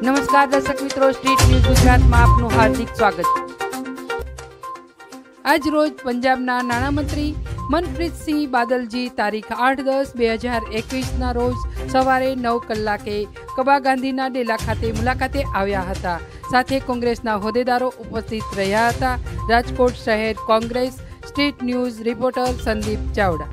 નમસ્કાર, દર્શક મિત્રો, સ્ટ્રીટ ન્યૂઝ ગુજરાતમાં આપનું હાર્દિક સ્વાગત આજ રોજ પંજાબના નાણામંત્રી મનપ્રીતસિંહ બાદલજી તારીખ આઠ દસ બે હજાર એકવીસના રોજ સવારે નવ કલાકે કબા ગાંધીના ડેલા ખાતે મુલાકાતે આવ્યા હતા. સાથે કોંગ્રેસના હોદ્દેદારો ઉપસ્થિત રહ્યા હતા. રાજકોટ શહેર Congress, street news reporter Sandeep Chavda.